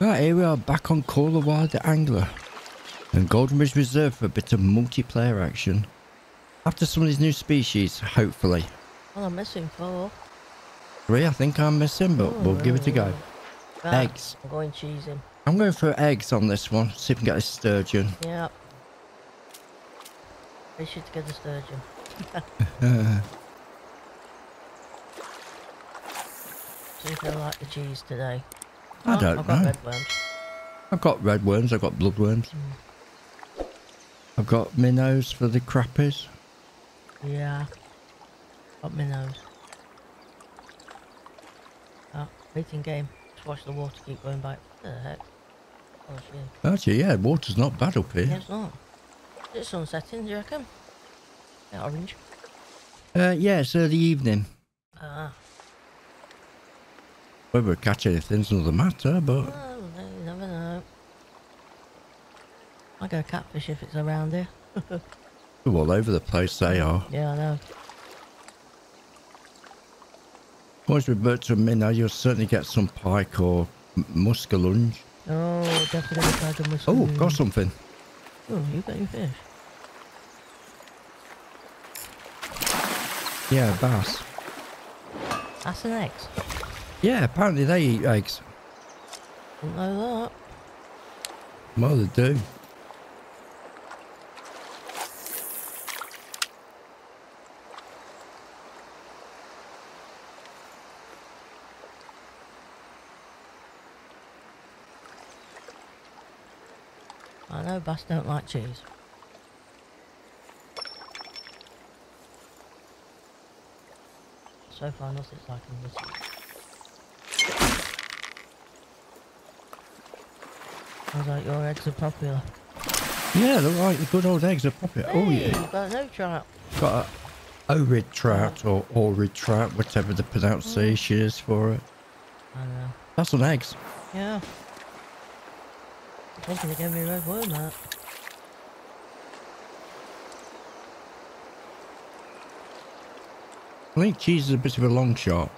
Right, here we are back on Call of Wild the Angler. And Golden Ridge Reserve for a bit of multiplayer action. After some of these new species, hopefully. Well, I'm missing four. Three, I think I'm missing, but we'll give it a go. Right, Eggs. I'm going cheesing. I'm going for eggs on this one. See if we can get a sturgeon. Yep. We should get the sturgeon. See if they like the cheese today. I Oh, don't I've got know. red worms. I've got red worms, I've got bloodworms. Mm. I've got minnows for the crappies. Yeah. Got minnows. Oh, waiting game. Just watch the water keep going by. What the heck? Oh shit. Actually, yeah, water's not bad up Yeah, here. it's not. Is it sunsetting, do you reckon? Yeah, orange. Uh, yeah, it's early evening. Ah. Whether we catch anything's another matter, but Well, you never know. I'll go catfish if it's around here. they're all over the place they are. Yeah, I know. Revert to a minnow, you'll certainly get some pike or muskellunge. Oh, definitely tried the mussel. Oh, got something. Oh, you got your fish. Yeah, bass. That's an eggs. Yeah, apparently they eat eggs. Didn't know that. Well, they do. I know bass don't like cheese. So far, nothing's liking this. Sounds like your eggs are popular. Yeah, they're right. The good old eggs are popular. Oh, yeah. you've got a no trout. Got a orid trout or orid trout, whatever the pronunciation is for it. I know. That's on eggs. Yeah. I think they gave me a red worm out. I think cheese is a bit of a long shot.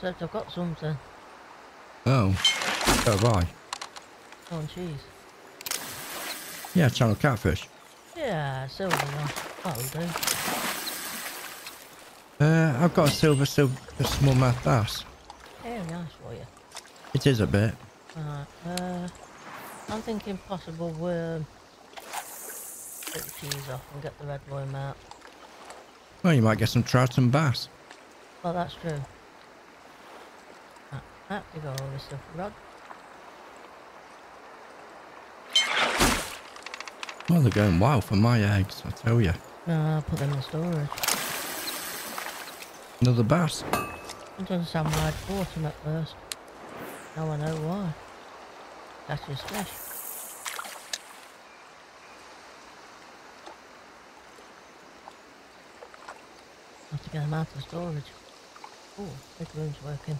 Except I've got something. Oh, so have I. On cheese. Yeah, channel catfish. Yeah, silver one. That'll do. Uh, I've got a silver, silver smallmouth bass. Yeah, nice for you. It is a bit. Alright, uh, I'm thinking possible worm. Get the cheese off and get the red worm out. Well, you might get some trout and bass. Well, that's true. Ah, I have to all this stuff, Rod. Well, they're going wild for my eggs, I tell you. No, I'll put them in storage. Another bass. I don't understand why bought them at first. Now I know why. That's just fish. Have to get them out of storage. Oh, big room's working.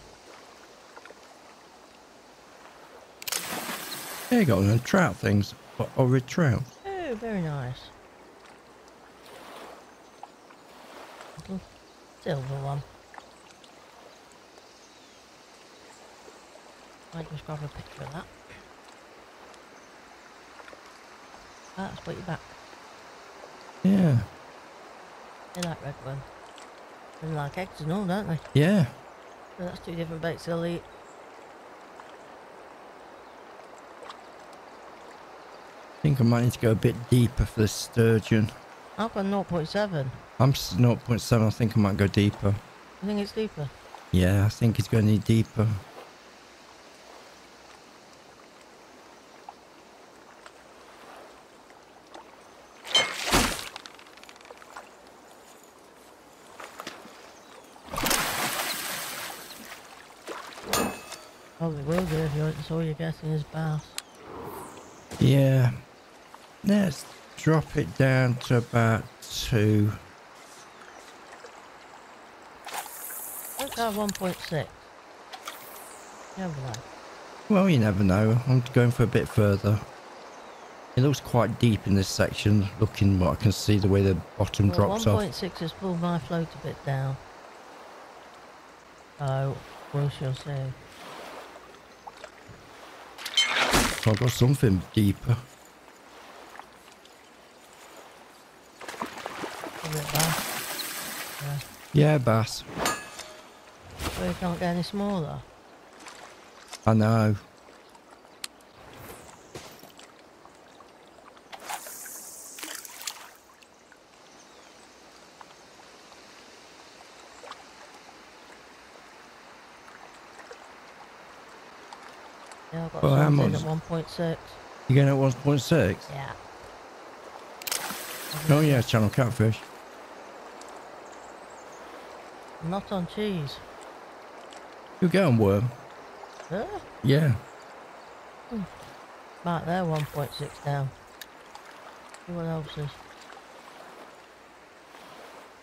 There you go, and trout things. Or, or red trout. Oh, very nice. Little silver one. Might just grab a picture of that. That's put you back. Yeah. They like red one. They like eggs and all, don't they? Yeah. So that's two different baits they'll eat. Think I might need to go a bit deeper for the sturgeon. I've got 0.7. I'm s- 0.7. I think I might go deeper. I think it's deeper. Yeah, I think it's going to need deeper. Probably will do if all you're getting is bass. Yeah. Let's drop it down to about two. Let's have 1.6. Never know. Well, you never know. I'm going for a bit further. It looks quite deep in this section, looking what I can see the way the bottom Well, drops off. 1.6 has pulled my float a bit down. Oh, we shall see. So I've got something deeper. A bit back. Yeah. Yeah, bass. But you can't get any smaller. I know. Yeah, I've got Well, how something much? at 1.6. You getting at 1.6? Yeah. Oh yeah, channel catfish. Not on cheese. You get on worm. Yeah. Yeah. Right there, 1.6 down. See what else is.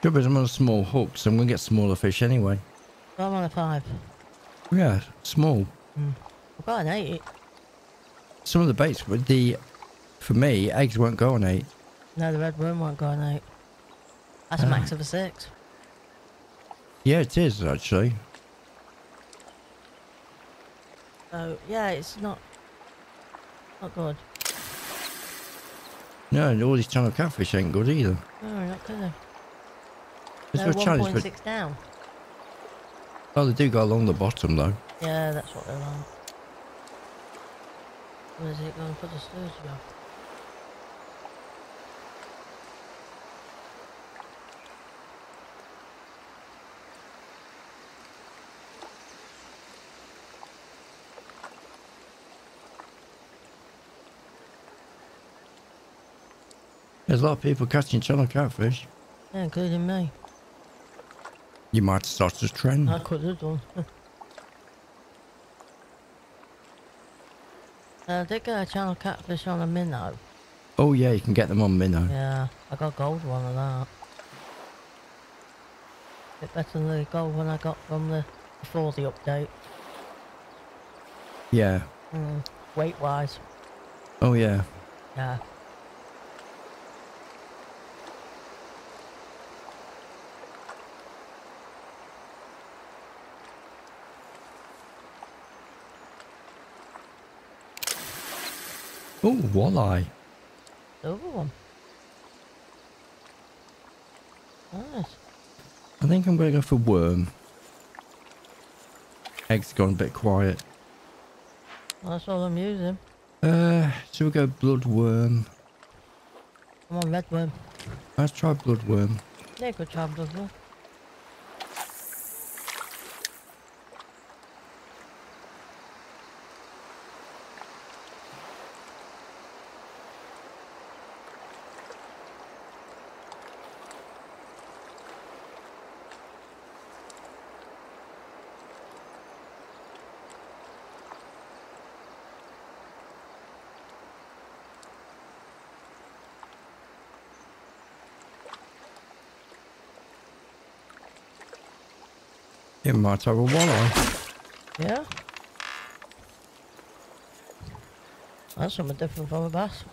Trouble is I'm on a small hook, so I'm gonna get smaller fish anyway. I'm on a 5. Yeah, small. I've got an 8. Some of the baits with the, for me, eggs won't go on eight. No, the red worm won't go an 8. That's a Ah. max of a 6. Yeah, it is actually. So, yeah, it's not... Not good. No, and all these channel catfish ain't good either. No, not good. They're no challenge, but 1.6 down. oh, they do go along the bottom though. Yeah, that's what they're on. Where's it going put the stairs? There's a lot of people catching channel catfish. Yeah, including me. You might start a trend. I could have done. uh, I did get a channel catfish on a minnow. Oh yeah, you can get them on minnow. Yeah, I got gold one of that. Bit better than the gold one I got from the before the update. Yeah. Mm, weight wise, Oh yeah. yeah. Oh, walleye. Silver one. Nice. I think I'm going to go for worm. Eggs gone a bit quiet. Well, that's all I'm using. Uh, so we go blood worm. I'm on red worm. Let's try blood worm. Yeah, good job, Douglas. It might have a walleye. Yeah. That's something different from a bass.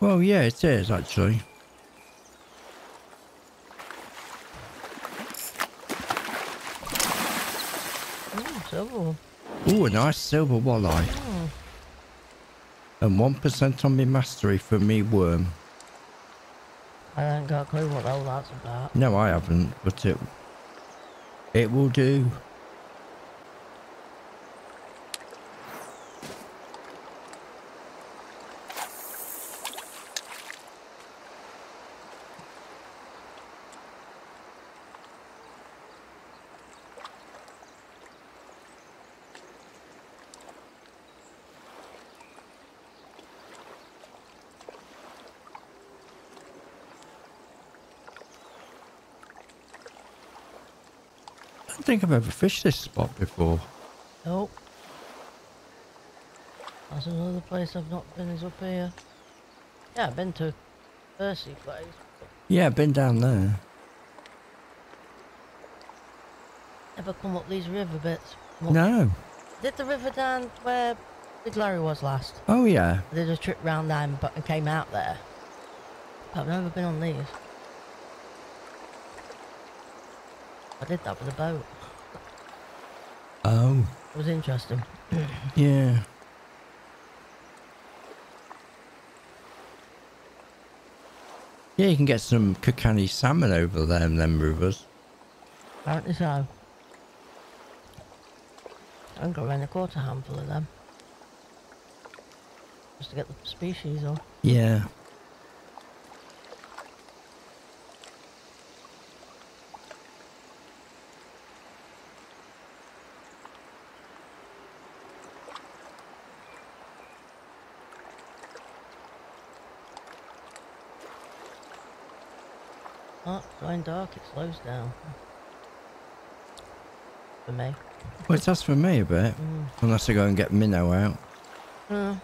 Well, yeah, it is actually. Mm, silver one. Oh, a nice silver walleye. Mm. And 1% on my mastery for me worm. I haven't got a clue what all that's about. No, I haven't, but it it will do. Don't think I've ever fished this spot before. Nope. That's another place I've not been is up here. Yeah, I've been to Percy place. Yeah, I've been down there. Never come up these river bits. What- No. Did the river down where Big Larry was last? Oh, yeah. I did a trip round there and came out there. But I've never been on these. I did that with a boat. Oh. It was interesting. Yeah. Yeah, you can get some Kokanee salmon over there in them rivers. Apparently so. I haven't got around a quarter handful of them. Just to get the species on. Yeah. Going dark, it slows down. For me. Well, it does for me a bit. Mm. Unless I go and get minnow out. Uh,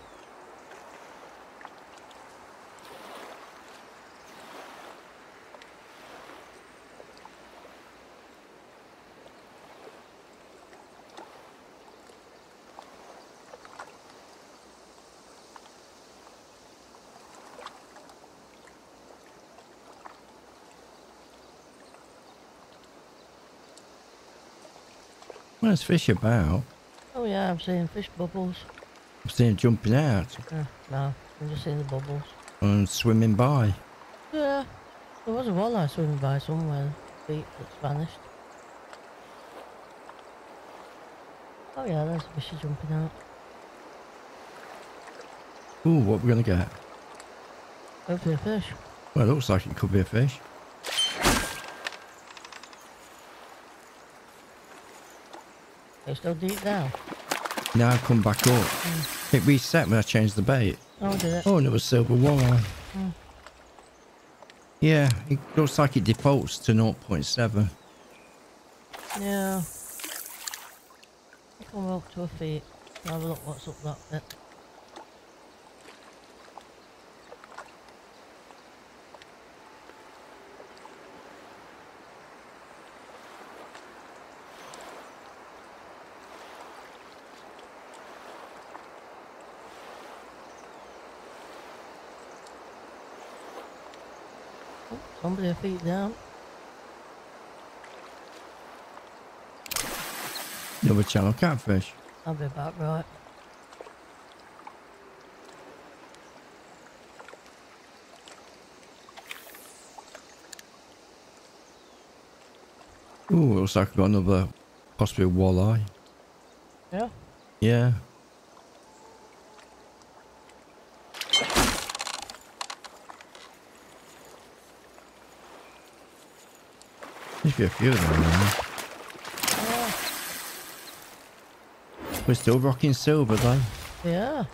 Well, there's fish about. oh yeah, I'm seeing fish bubbles. I'm seeing jumping out Uh, no, I'm just seeing the bubbles. and swimming by. Yeah, there was a walleye swimming by somewhere. Beat that's vanished. Oh yeah, there's a fishy jumping out. Ooh, what are we gonna get? Hopefully a fish. Well, it looks like it could be a fish. It's still deep down. Now I've come back up. It reset when I changed the bait. Oh, did it? Oh, and it was silver walleye. Hmm. Yeah, it looks like it defaults to 0.7. Yeah. Come up to her feet. Have a look what's up that bit. Somebody feet down. Another channel catfish. I'll be about right. Ooh, looks like I've got another possibly a walleye. Yeah. Yeah. Yeah. We're still rocking silver though. Yeah.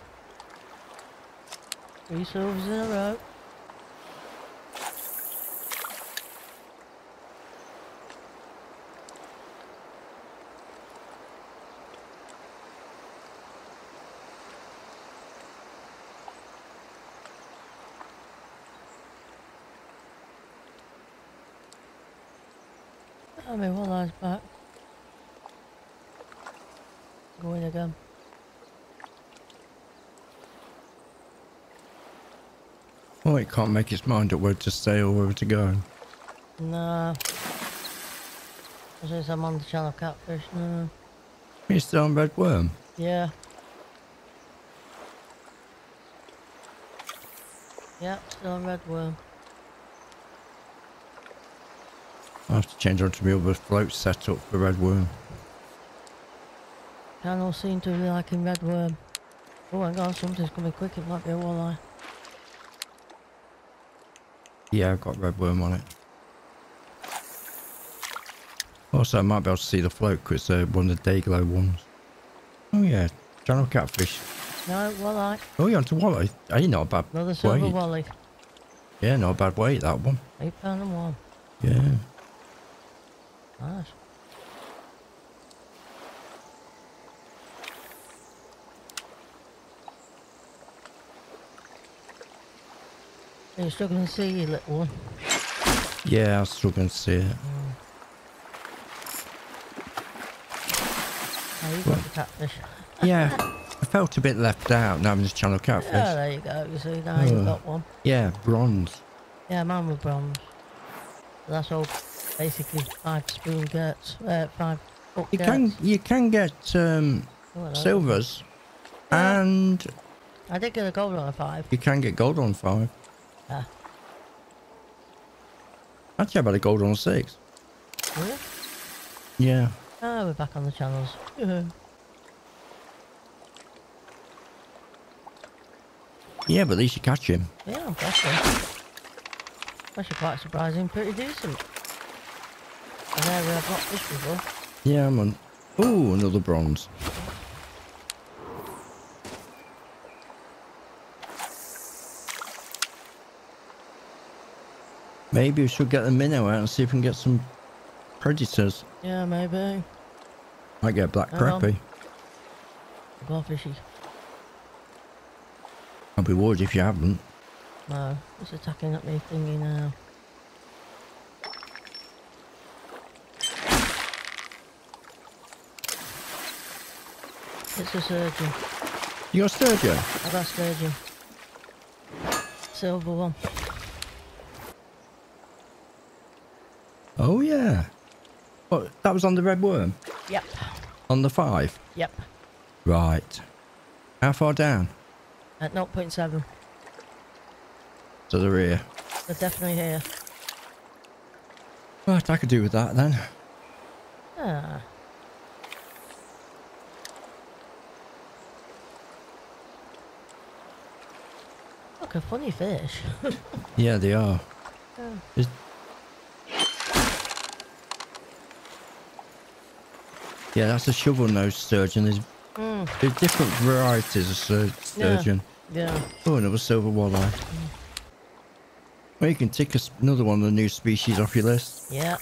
Three silvers in a row. I mean, well, eyes back. Going again. Oh, it can't make its mind up where to stay or where to go. Nah. Since I'm on the channel catfish, no. You're still on red worm. Yeah. Yep, still on red worm. I have to change onto my other float setup for red worm. Channel seem to be liking red worm. Oh my god, something's coming quick, it might be a walleye. Yeah, I've got red worm on it. Also, I might be able to see the float because it's uh, one of the day glow ones. Oh yeah, channel catfish. No, walleye. Oh, you're onto walleye. Hey, not a bad Another silver weight. walleye. Yeah, not a bad weight, that one. Eight pound and one. Yeah. Nice. You're struggling to see you little one. Yeah, I was struggling to see it. Oh, you got the catfish. Yeah, I felt a bit left out now having this channel catfish. Yeah, there you go. You see, now you've got one. Yeah, bronze. Yeah, mine was bronze. That's all basically five spoon gets, uh, five What You can you can get um, Oh, silvers, Yeah. and I did get a gold on a five. you can get gold on five. Ah. Actually, I about a gold on six. Really? Yeah. Ah, we're back on the channels. yeah, but at least you catch him. Yeah, I'm guessing. Actually quite surprising, pretty decent. I've not fished before. Yeah, I'm on. Ooh, another bronze. Maybe we should get the minnow out and see if we can get some predators. Yeah, maybe. Might get a black crappie. Go fishy. I'll be worried if you haven't. No, it's attacking at me thingy now. It's a surgeon. You got sturgeon? I got a sturgeon. Silver one. Oh yeah. What? That was on the red worm. Yep. On the five. Yep. Right. How far down? At 0.7. To the rear. They're definitely here. Right, I could do with that then. Ah. Look, a funny fish. Yeah, they are. Yeah. Yeah, that's a shovel nose sturgeon. There's, Mm, there's different varieties of stur- sturgeon. yeah. yeah. Oh, another silver walleye. Well, you can tick another one of the new species off your list. Yeah.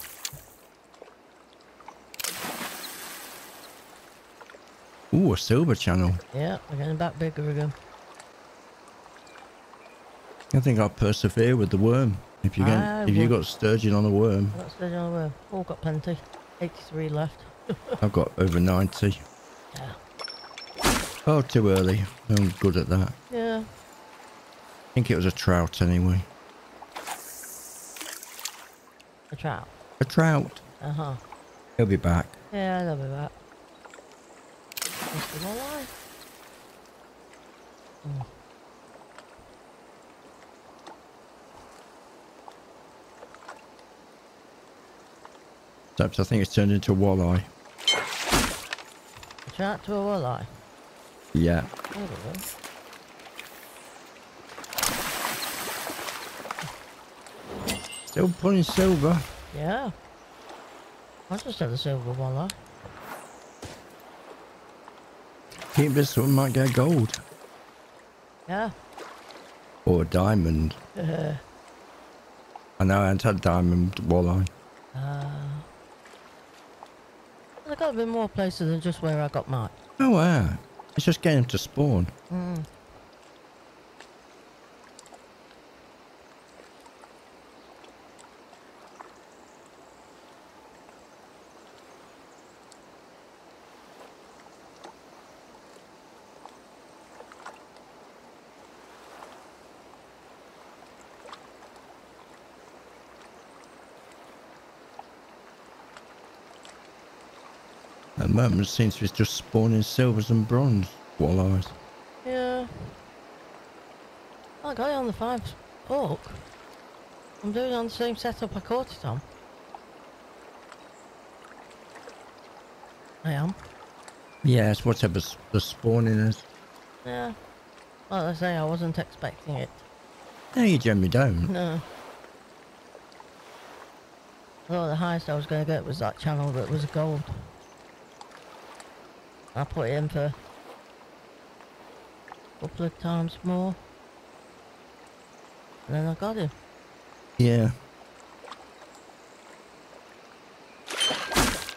Ooh, a silver channel. Yeah. We're getting back bigger again. I think I'll persevere with the worm. If you get, if you got sturgeon on a worm. I got sturgeon on the worm. Oh, got plenty. 83 left. I've got over 90. Yeah. Oh, too early. I'm good at that. Yeah. I think it was a trout anyway. A trout. A trout. Uh huh. He'll be back. Yeah, I love it that. Mr. Walleye. Mm. Except I think it's turned into a walleye. Trout to a walleye. Yeah. I don't know. Still pulling silver. Yeah. I just had a silver walleye. Keep this one, might get gold. Yeah. Or a diamond. I know I had diamond walleye. uh, to be more places than just where I got mine. Oh wow. It's just getting to spawn. Mm. At the moment it seems to be just spawning silvers and bronze walleyes. Yeah. I got it on the five hook. I'm doing it on the same setup I caught it on. I am. Yeah, it's whatever the spawning is. Yeah. Like I say, I wasn't expecting it. No, you generally don't. No. I thought the highest I was going to get was that channel that was gold. I put it in for a couple of times more. And then I got him. Yeah.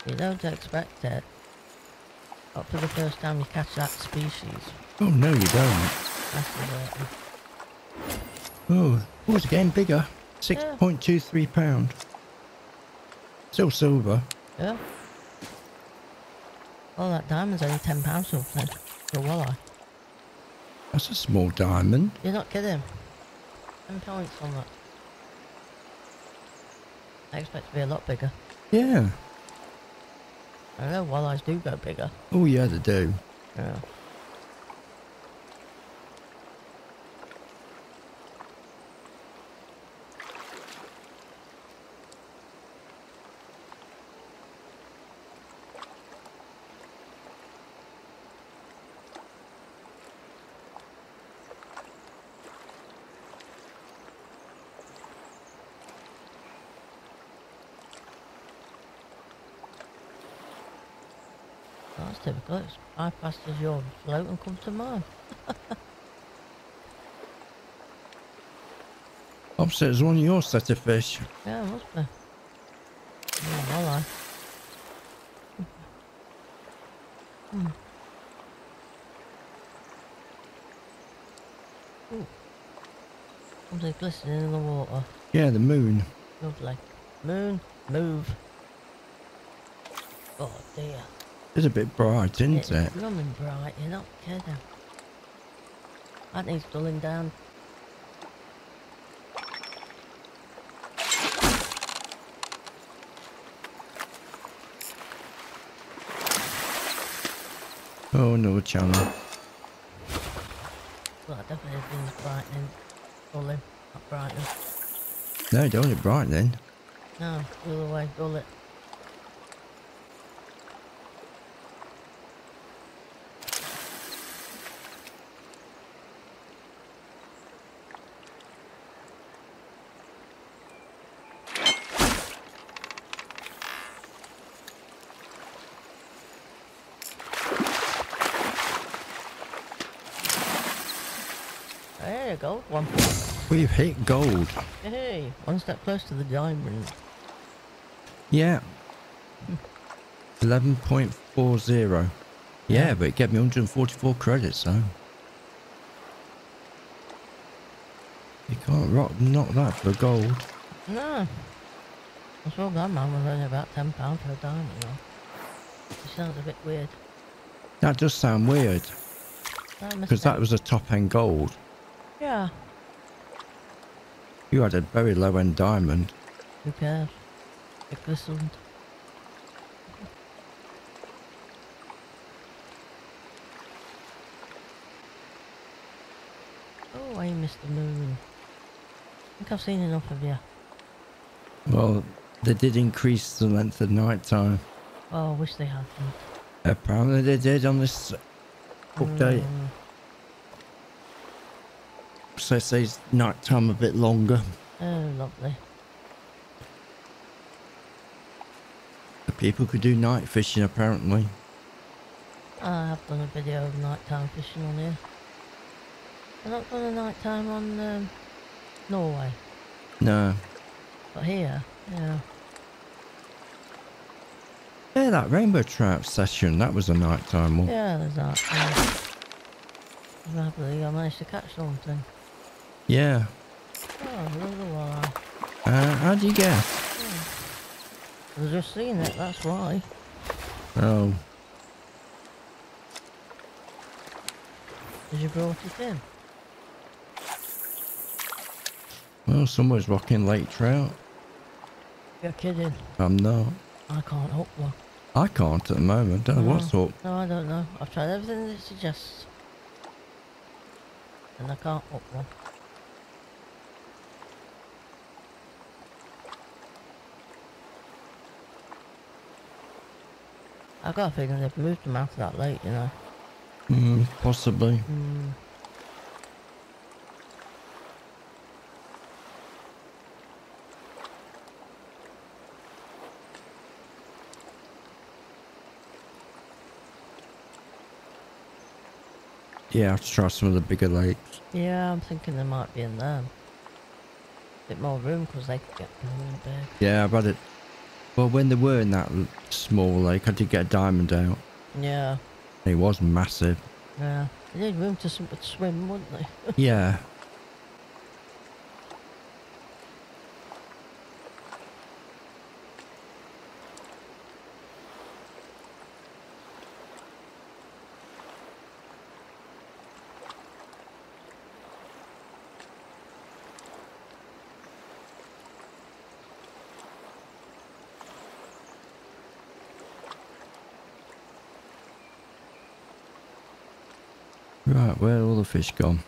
You don't expect it. Not for the first time you catch that species. Oh no, you don't. That's the way. Oh, oh, it's getting bigger. Six point two three pound. Still silver. Yeah. Well, that diamond's only ten pounds something for a walleye. That's a small diamond. You're not kidding. Ten points on that. I expect to be a lot bigger. Yeah. I know walleyes do go bigger. Oh yeah, they do. Yeah. That's typical. I passed as your float and come to mine. Opposite is one of your set of fish. Yeah, it must be. Yeah, walleye. Hmm. Ooh. Something glistening in the water. Yeah, the moon. Lovely. Moon, move. Oh dear. It's a bit bright, isn't It's it? blooming bright, you're not kidding. That needs dulling down. Oh, another channel. Well, it definitely brightening. Dulling, not brightening. No, don't it bright then. No, the other way, dull it. There you go, one. We've hit gold. Hey, one step close to the diamond. Yeah. 11.40. Yeah, but it gave me 144 credits, so. You can't rock, knock that for gold. No. I saw that man was only about £10 for a diamond though. It sounds a bit weird. That does sound weird, because that was a top end gold. Yeah. You had a very low end diamond. Who cares? It glistened. Oh, hey, Mr. Moon. I think I've seen enough of you. Well, they did increase the length of night time. Oh, I wish they hadn't. Apparently they did on this update. Mm, So it says night time a bit longer. oh, lovely. The people could do night fishing apparently. I have done a video of nighttime fishing on here. I've not done a nighttime on um, Norway, No. but here, yeah. Yeah, that rainbow trout session, that was a nighttime one. Yeah, there's that. Yeah. I managed to catch something. Yeah. Oh. Uh, how'd you guess? I've just seen it, that's why. Oh, Because you brought it in. well, someone's rocking lake trout. You're kidding. I'm not. I can't hook one. I can't at the moment. Don't know what's up. No, I don't know. I've tried everything that suggests. And I can't hook one. I've got a feeling they've moved them out of that lake, you know. Mm, possibly. Hmm. Yeah, I have to try some of the bigger lakes. Yeah, I'm thinking they might be in them. Bit more room because they could get really big. Yeah, I've it. Well, when they were in that small lake, I did get a diamond out. Yeah, It was massive. yeah. They need room to, to swim, wouldn't they? Yeah. Fish gone?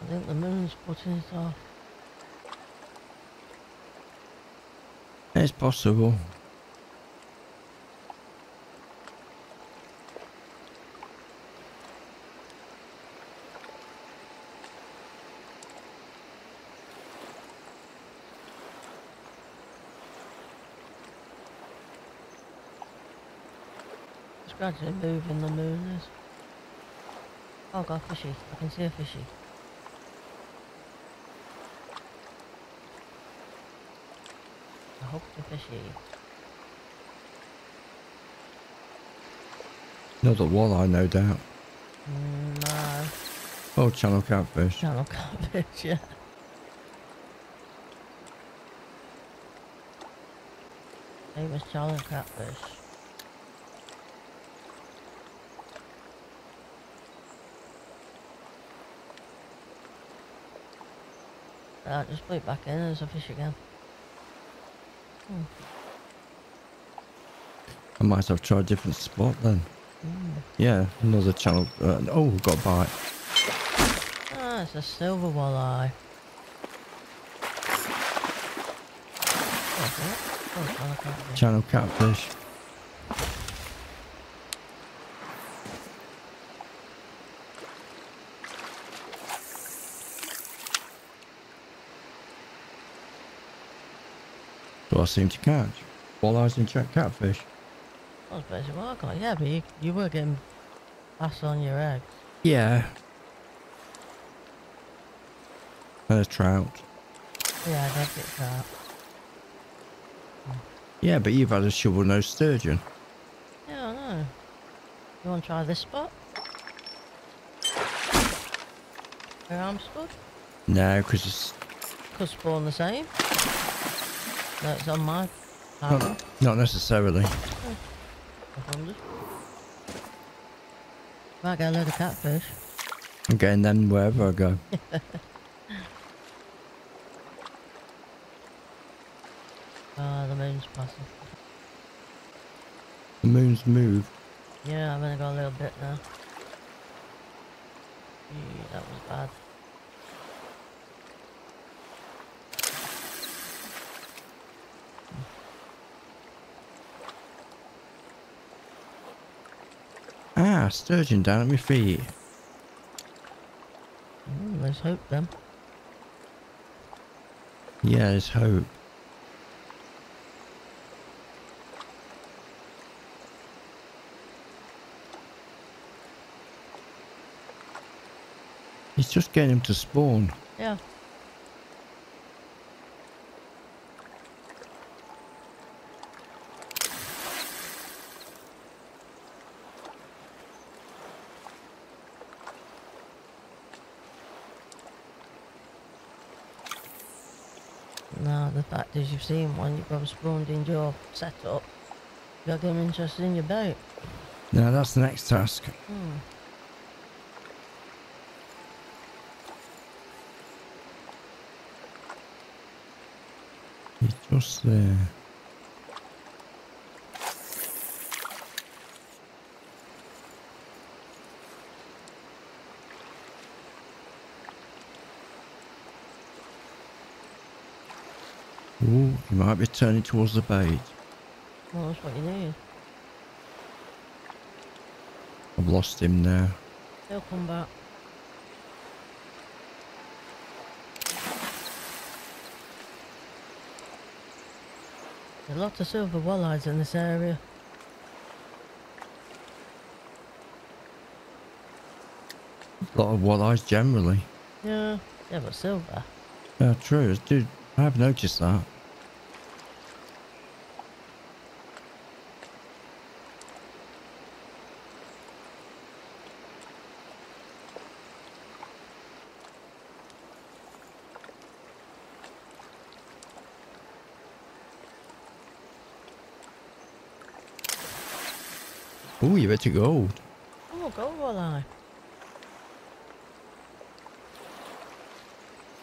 I think the moon's putting it off. It's possible. It's gradually moving the moon is. Oh god, fishy. I can see a fishy. I hope it's a fishy. Another walleye, no doubt. Mm, no. Oh, channel catfish. Channel catfish, yeah. Famous channel catfish. Uh, just put it back in as a fish again. Hmm. I might have tried a different spot then. Mm. Yeah, another channel. Uh, oh, got a bite. Ah, it's a silver walleye. Oh, channel catfish. Channel catfish. Seem to catch? Walleyes and cat catfish. That was basically what I got. Yeah, but you, you were getting bass on your eggs. Yeah. And a trout. Yeah, I did get that. Yeah, but you've had a shovel nose sturgeon. Yeah, I know. You want to try this spot? Where I'm stood? No, because it's Could spawn the same. It's on my not, not necessarily. I wondered. Might get a load of catfish. I'm getting them wherever I go. Ah, the moon's passing. The moon's moved. Yeah, I've only got a little bit now. Gee, that was bad. Ah, sturgeon down at my feet. Mm, let's hope then. Yeah, there's hope. He's just getting him to spawn. Yeah. Now the fact is you've seen one, you've got spawned in your setup. You got him interested in your boat. Now that's the next task. Hmm. He's just there. Ooh, he might be turning towards the bait. Well, that's what you need. I've lost him now. He'll come back. There's a lot of silver walleyes in this area. A lot of walleyes generally. Yeah, yeah, but silver. Yeah, true. Dude, I have noticed that. Ooh, you better gold. Oh, gold walleye.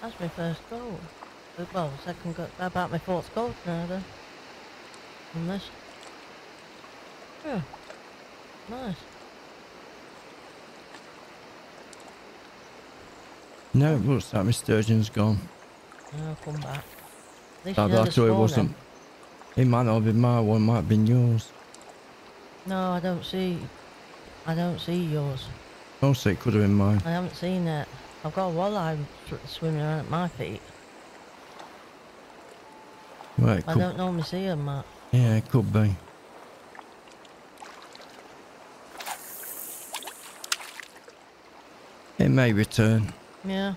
That's my first gold. Uh, Well, second gold. About my fourth gold now then. On this. Yeah. Nice. No, it looks like my sturgeon's gone. I'll come back. At least I you know this thought it wasn't. It might not have been my one, might have been yours. No, I don't see. I don't see yours. Also, it could have been mine. I haven't seen it. I've got a walleye swimming around at my feet. Well, I could, don't normally see them, Matt. yeah, it could be. It may return. Yeah.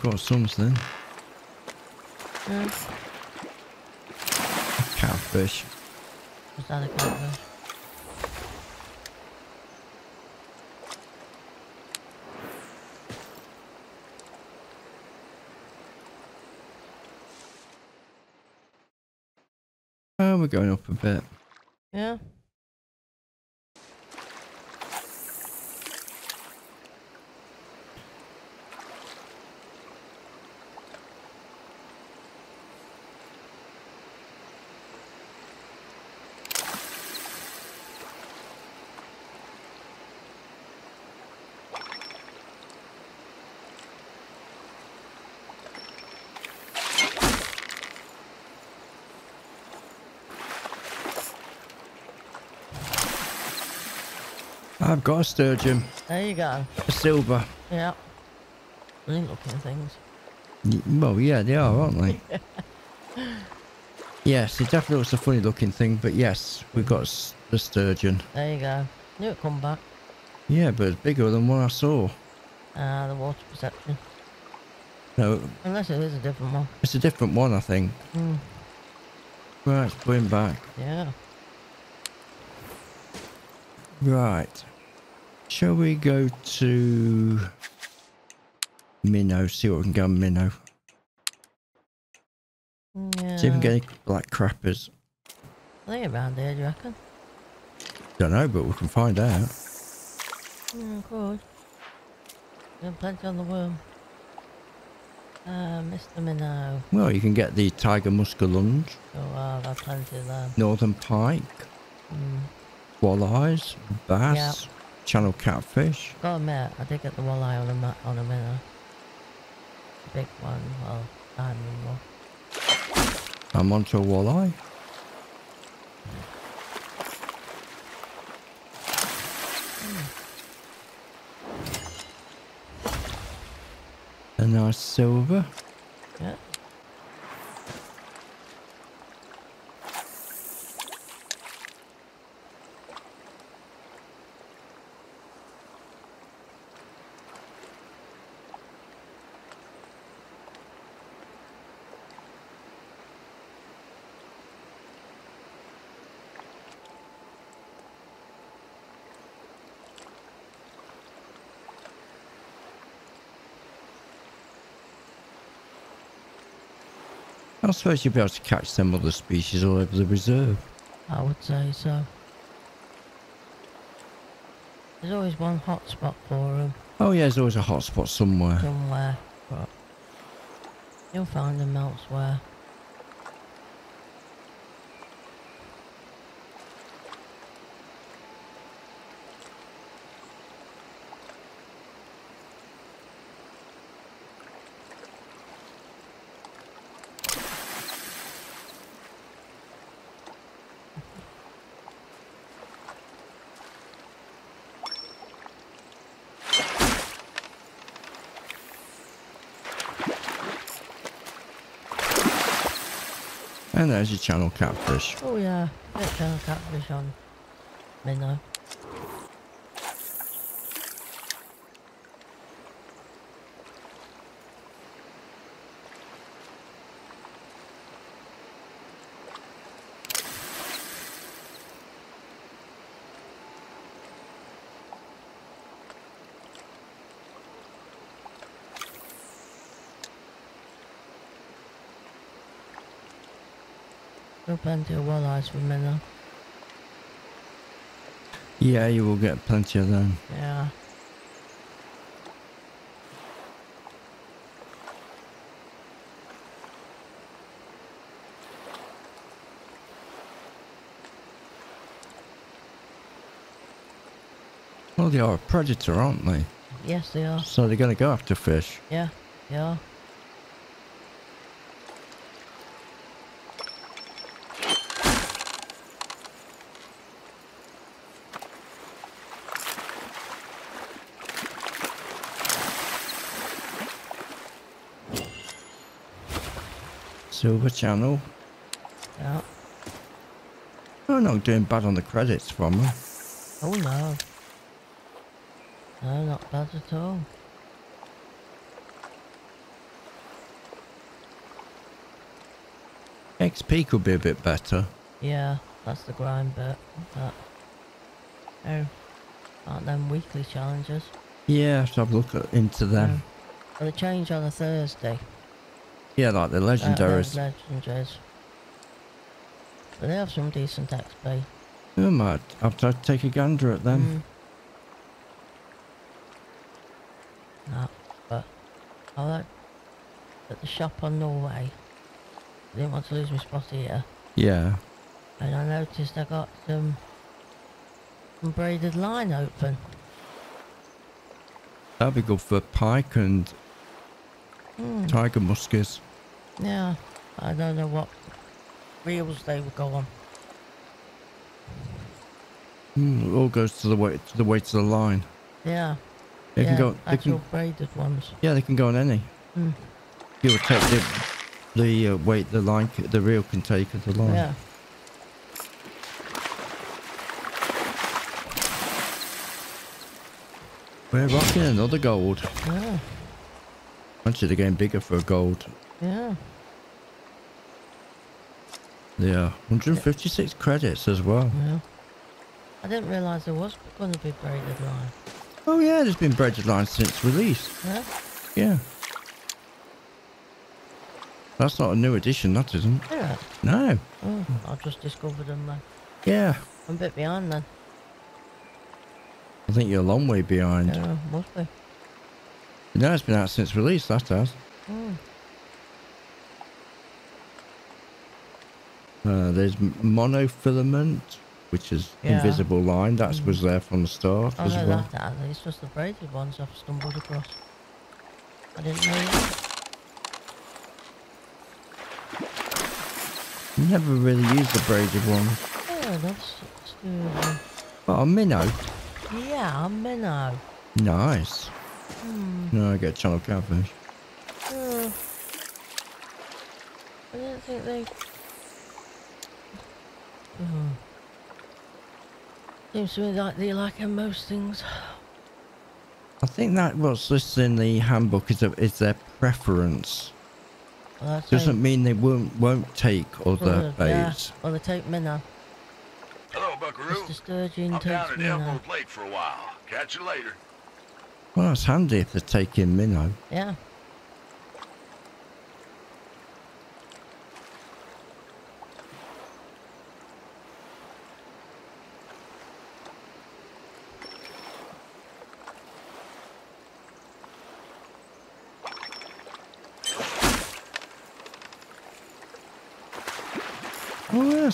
We've got something. Yeah. Catfish. Was that a catfish? Oh, we're going up a bit. Yeah. I've got a sturgeon. There you go. A silver. Yeah. Brilliant looking things. Well, yeah, they are, aren't they? yes, it definitely looks a funny looking thing, but yes, we've got the sturgeon. There you go. Knew it'd come back. Yeah, but it's bigger than what I saw. Ah, the water perception. No, Unless it is a different one. it's a different one, I think. Hmm. Right, let's back. Yeah. Right. Shall we go to Minnow, see what we can get on Minnow? Yeah. See if we can get any black crappies. Are they around there, do you reckon? Don't know, but we can find out. Hmm, good. There's plenty on the worm. Uh, Mr. Minnow. Well, you can get the tiger muskellunge, Oh, I've plenty of them. northern pike, Hmm. walleyes, bass, channel catfish. Gotta admit, I did get the walleye on a, on a minnow. Big one, well, diamond one. I'm onto a walleye. Hmm. A nice silver. Yeah. I suppose you'd be able to catch some other species all over the reserve. I would say so. There's always one hot spot for them Oh yeah, there's always a hot spot somewhere. somewhere, but you'll find them elsewhere. And there's your channel catfish. Oh yeah, get channel catfish on minnow. Plenty of walleyes for minnow. Yeah, you will get plenty of them. Yeah. Well, they are a predator, aren't they? Yes, they are. So they're going to go after fish. Yeah, they are. Silver Channel. Yeah. Oh, not doing bad on the credits from them. Oh no. No, not bad at all. XP could be a bit better. Yeah, that's the grind bit. But oh, aren't them weekly challenges? Yeah, have to have a look at, into them. Mm. Well, they change on a Thursday. Yeah, like the Uh, those legendaries. legendaries. But they have some decent XP. I might have to take a gander at them. Mm. No, but I like at the shop on Norway. I Didn't want to lose my spot here, Yeah. and I noticed I got some, some braided line open. That'd be good for pike and Mm. tiger muskies. Yeah, I don't know what reels they would go on. Mm, it all goes to the weight to the weight of the line. Yeah, They yeah, can go. They actual can, braided ones. yeah, they can go on any. Mm. You will take the the uh, weight the line the reel can take of the line. Yeah. We're rocking another gold. Yeah, Actually, they're getting bigger for a gold. Yeah. Yeah, 156 credits as well. Yeah. I didn't realise there was going to be braided line. Oh yeah, there's been braided lines since release. Yeah. Yeah. That's not a new edition, that isn't. Yeah. No. Oh, I just discovered them then. Yeah. I'm a bit behind then. I think you're a long way behind. Yeah, must be. No, it's been out since release, that has. Mm. Uh, there's monofilament, which is Yeah. invisible line. That Mm. was there from the start I as know well. that. It's just the braided ones I've stumbled across. I didn't know that. Never really used the braided one. Yeah, that's... that's good. Oh, minnow. Yeah, I'm minnow. Nice. Hmm. No, I get channel catfish. Uh, I didn't think they... Oh. Seems to me like they like in most things. I think that what's listed in the handbook is, a, is their preference. Well, Doesn't mean they won't won't take other well, yeah, baits. Well, they take minnow. Hello, Buckaroo. Mr. Sturgeon I'm down takes at minnow. Emerald Lake for a while. Catch you later. Well, it's handy if they're taking minnow. Yeah.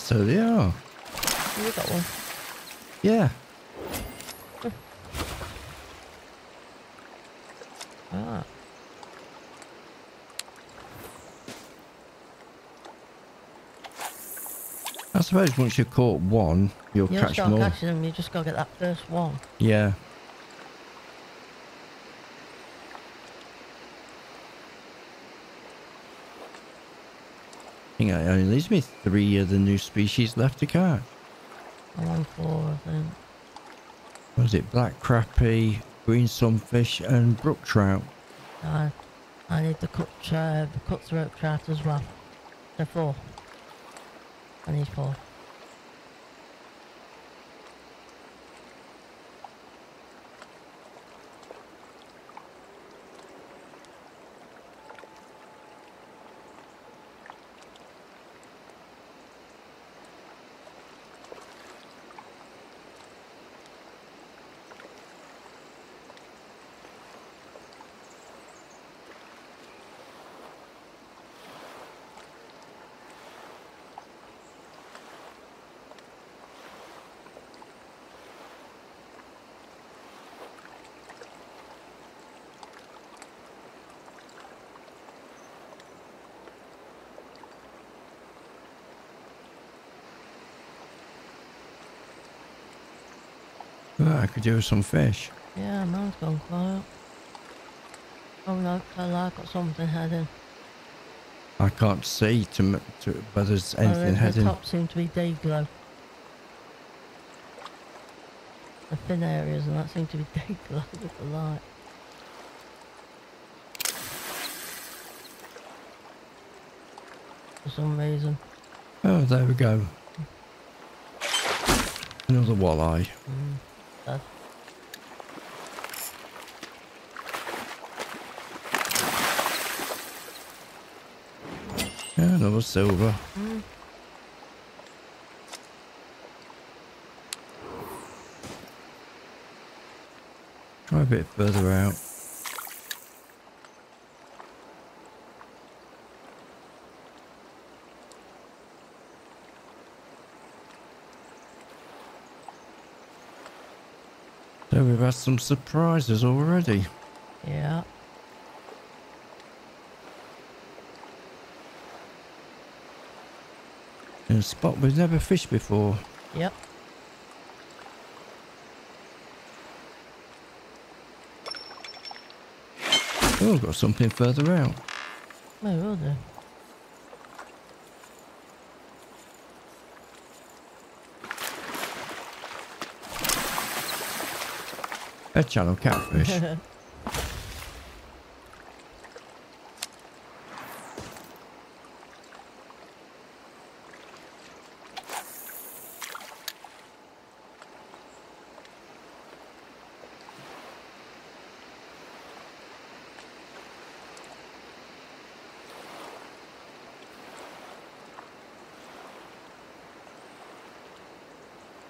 Yeah, so they are. You got one. Yeah. Ah. I suppose once you've caught one, you'll You catch more. catching them, you just gotta get that first one. Yeah. Think it only leaves me three of the new species left to catch. I'm four, I think. What is it? Black crappie, green sunfish, and brook trout. I, I need the cut, uh, the cutthroat trout as well. So four. I need four. I could use some fish. Yeah, mine's gone quiet. Oh no, I got something heading. I can't see to, to whether there's Oh, anything the, the heading. top seem to be day glow. The thin areas and that seem to be day glow with the light. For some reason. Oh, there we go. Another walleye. Mm, dead. Yeah, another silver. Mm. Try a bit further out. Had some surprises already. Yeah. In a spot we've never fished before. Yep. Oh, we've got something further out. Oh, no, will do. A channel catfish.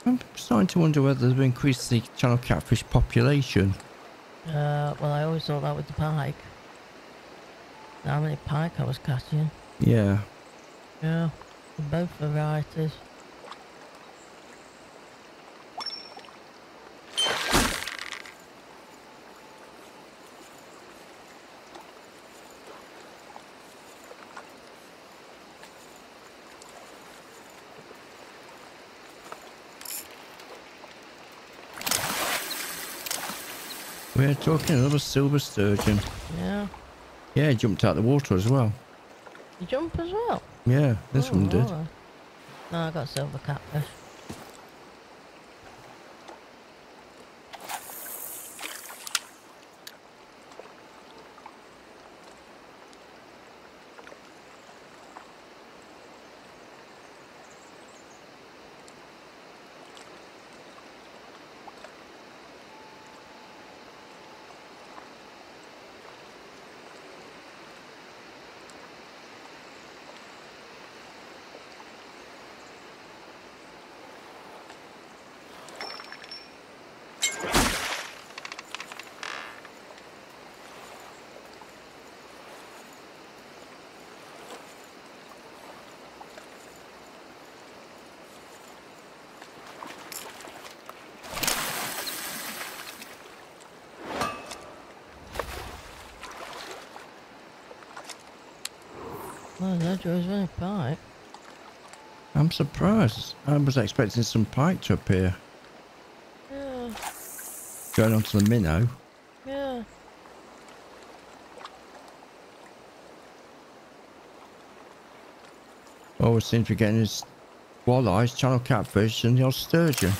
I'm starting to wonder whether they've increased the channel catfish population. uh, well, I always thought that with the pike. How many pike I was catching? Yeah. Yeah. Both varieties. We're talking another silver sturgeon. Yeah. Yeah, he jumped out the water as well. You jump as well? Yeah, this Oh, one did. alright. No, I got silver catfish. Oh, no, Joe's only pike. I'm surprised. I was expecting some pike to appear. Yeah, Going onto the minnow. yeah. All we seem to be getting is walleyes, channel catfish, and the odd sturgeon.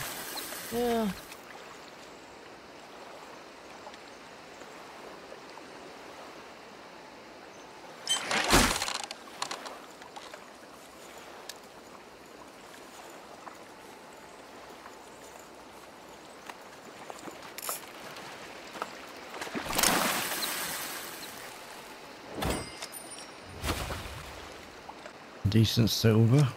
Yeah. Decent silver. Well,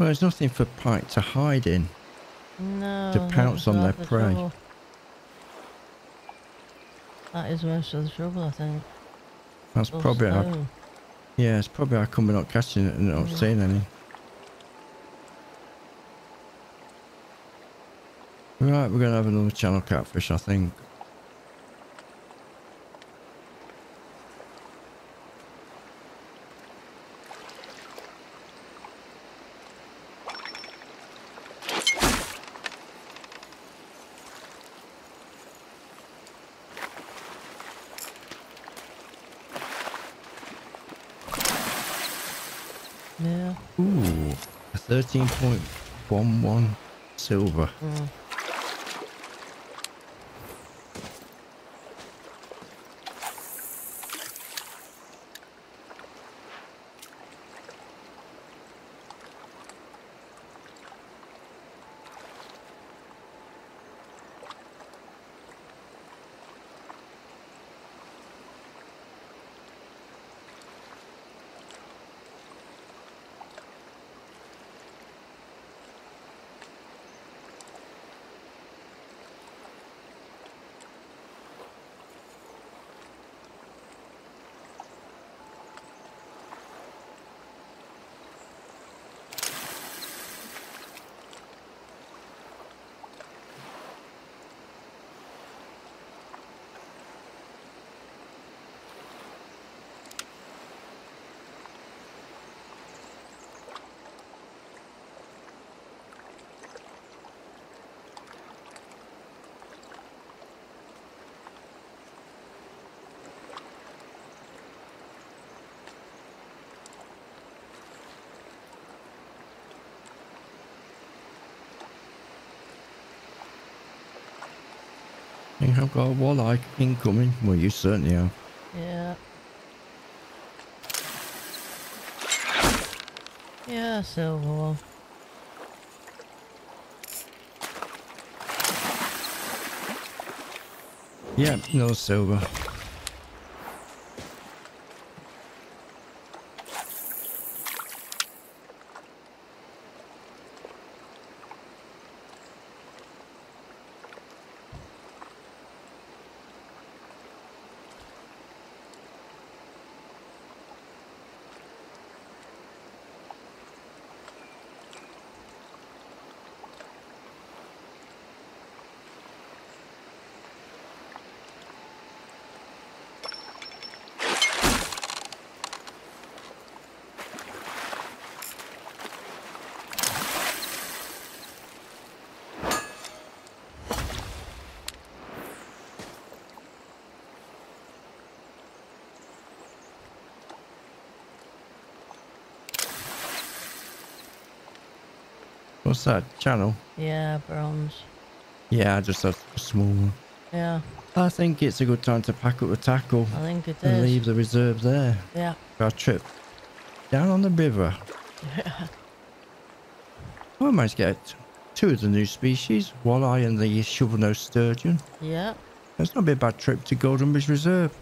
there's nothing for pike to hide in. No. To pounce on their the prey. trouble. That is most of the trouble, I think. That's Those probably. Yeah, it's probably how come not catching it and not seeing any. Right, we're gonna have another channel catfish, I think. Yeah. Ooh, 13.11 silver. Mm. I've got a walleye incoming. Well, you certainly have. Yeah. Yeah, silver one. Yeah, no silver. What's that channel? Yeah, bronze. Yeah, just a small one. Yeah, I think it's a good time to pack up the tackle I think it and is. leave the reserve there Yeah. for our trip down on the river. Yeah. I might get two of the new species, walleye and the shovel-nosed sturgeon. Yeah. It's not be a bad trip to Golden Ridge Reserve.